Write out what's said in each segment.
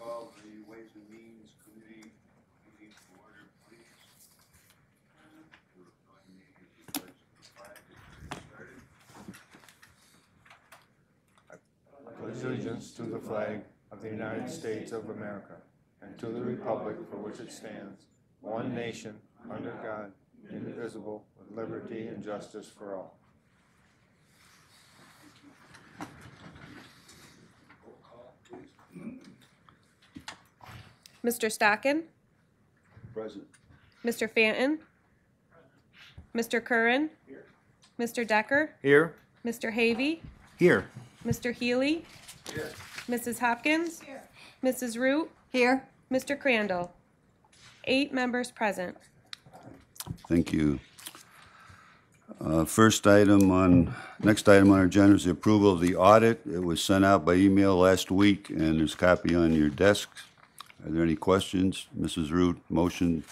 call the Ways and Means Committee meeting to order, please. We'll join me as the pledge of the flag is started. pledge allegiance to the flag of the United States of America and to the republic for which it stands, one nation, under God, indivisible, with liberty and justice for all. Roll call, please. Mr. Stockin, Present. Mr. Fanton, Mr. Curran, Here. Mr. Decker, Here. Mr. Havey, Here. Mr. Healy, Yes. Mrs. Hopkins, Here. Mrs. Root, Here. Mr. Crandall. Eight members present. Thank you. Uh, First item on, next item on our agenda is the approval of the audit. It was sent out by email last week, and there's a copy on your desks. Are there any questions? Mrs. Root, motion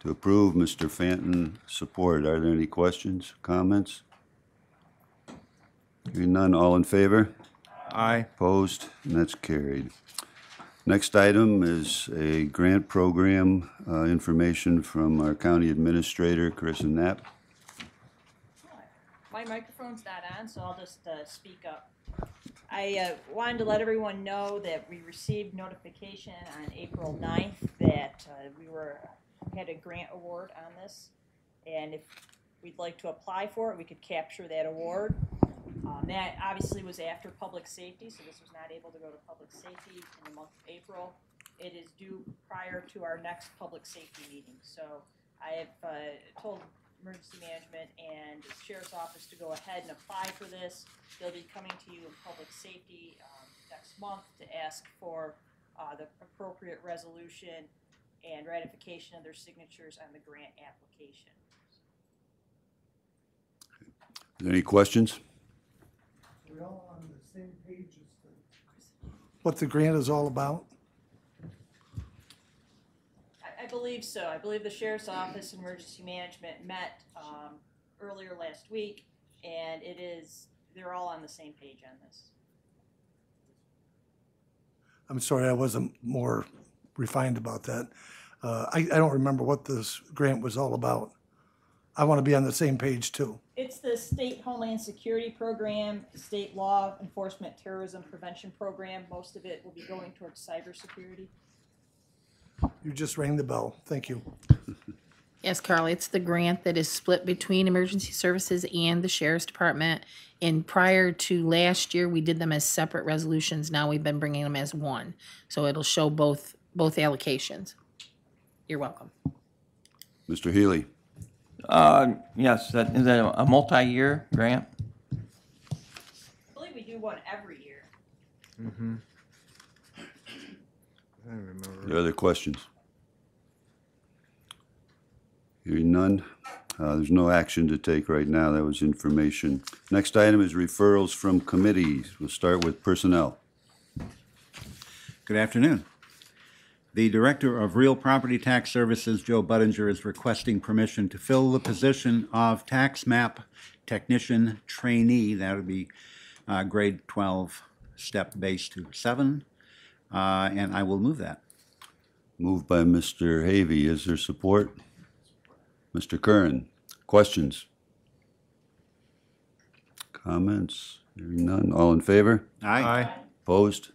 to approve. Mr. Fanton, support. Are there any questions, comments? Hearing none, all in favor? Aye. Opposed? And that's carried. Next item is a grant program uh, information from our county administrator, Carissa Knapp. My microphone's not on, so I'll just uh, speak up. I uh, wanted to let everyone know that we received notification on April 9th that uh, we were, had a grant award on this. And if we'd like to apply for it, we could capture that award. Um, That obviously was after public safety, so this was not able to go to public safety in the month of April. It is due prior to our next public safety meeting. So I have uh, told emergency management and the sheriff's office to go ahead and apply for this. They'll be coming to you in public safety um, next month to ask for uh, the appropriate resolution and ratification of their signatures on the grant application. Any questions? We're all on the same page as the, what the grant is all about? I, I believe so. I believe the sheriff's office and emergency management met um, earlier last week, and it is, they're all on the same page on this. I'm sorry, I wasn't more refined about that. Uh, I, I don't remember what this grant was all about. I want to be on the same page too. It's the state homeland security program, state law enforcement terrorism prevention program. Most of it will be going towards cybersecurity. You just rang the bell. Thank you. Yes, Carly, it's the grant that is split between emergency services and the sheriff's department. And prior to last year, we did them as separate resolutions. Now we've been bringing them as one. So it'll show both, both allocations. You're welcome. Mr. Healy? Uh, yes, that, is that a multi-year grant? I believe we do one every year. I remember. Any other questions? Hearing none, uh, there's no action to take right now. That was information. Next item is referrals from committees. We'll start with personnel. Good afternoon. The Director of Real Property Tax Services, Joe Budinger, is requesting permission to fill the position of Tax Map Technician Trainee. That would be uh, grade 12, step base to 7. Uh, And I will move that. Moved by Mr. Havey. Is there support? Mr. Curran, questions? Comments? Hearing none. All in favor? Aye. Opposed?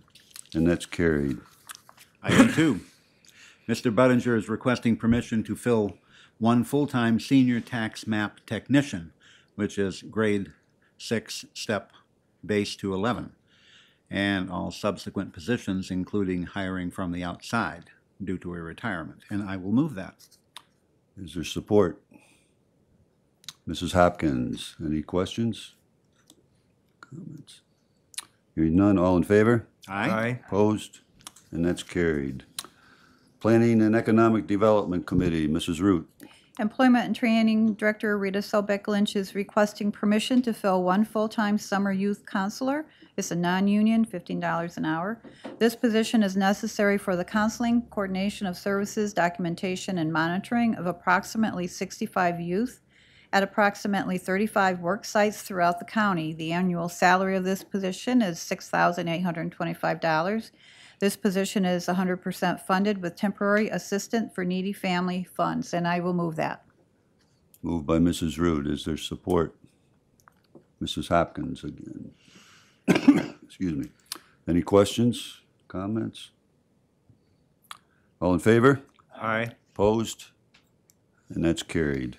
And that's carried. Item two, Mr. Budinger is requesting permission to fill one full-time senior tax map technician, which is grade six, step base to 11, and all subsequent positions, including hiring from the outside due to a retirement. And I will move that. Is there support? Mrs. Hopkins, any questions? Comments? Hearing none. All in favor? Aye. Opposed? And that's carried. Planning and Economic Development Committee, Mrs. Root. Employment and Training Director Rita Selbeck Lynch is requesting permission to fill one full-time summer youth counselor. It's a non-union, $15 an hour. This position is necessary for the counseling, coordination of services, documentation, and monitoring of approximately 65 youth at approximately 35 work sites throughout the county. The annual salary of this position is $6,825. This position is 100% funded with temporary assistant for needy family funds, and I will move that. Moved by Mrs. Root. Is there support? Mrs. Hopkins again. Excuse me. Any questions, comments? All in favor? Aye. Opposed? And that's carried.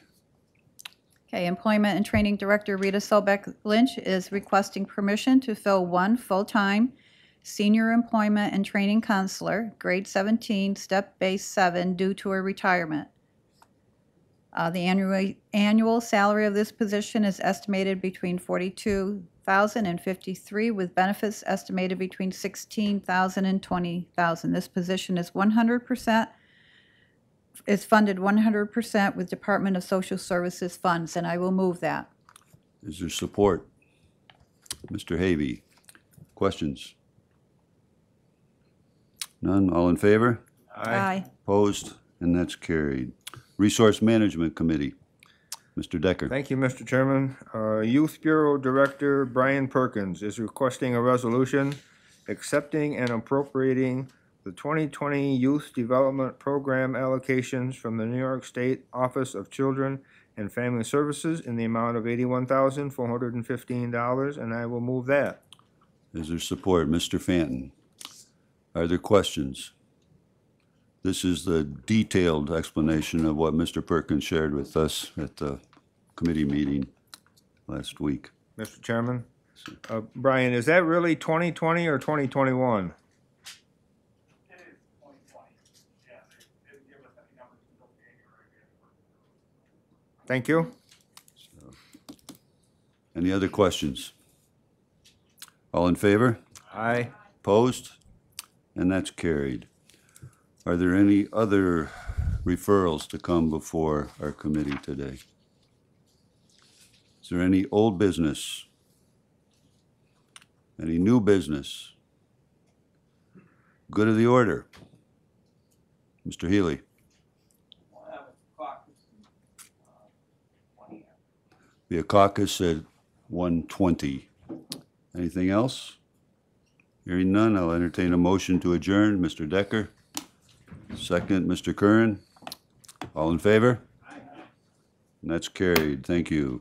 Okay, Employment and Training Director Rita Selbeck Lynch is requesting permission to fill one full-time senior employment and training counselor, grade 17, step base 7, due to her retirement. Uh, The annual, annual salary of this position is estimated between 42,000 and 53, with benefits estimated between 16,000 and 20,000. This position is 100%, is funded 100% with Department of Social Services funds, and I will move that. Is there support? Mr. Havey, questions? None, all in favor? Aye. Opposed? And that's carried. Resource Management Committee, Mr. Decker. Thank you, Mr. Chairman. Uh, Youth Bureau Director Brian Perkins is requesting a resolution accepting and appropriating the 2020 Youth Development Program allocations from the New York State Office of Children and Family Services in the amount of $81,415, and I will move that. Is there support? Mr. Fanton. Are there questions? This is the detailed explanation of what Mr. Perkins shared with us at the committee meeting last week. Mr. Chairman. Uh, Brian, is that really 2020 or 2021? Thank you. Any other questions? All in favor? Aye. Opposed? And that's carried. Are there any other referrals to come before our committee today? Is there any old business? Any new business? Good of the order? Mr. Healy? Be a caucus at one twenty. Anything else? Hearing none, I'll entertain a motion to adjourn. Mr. Decker? Second, Mr. Curran? All in favor? And that's carried. Thank you.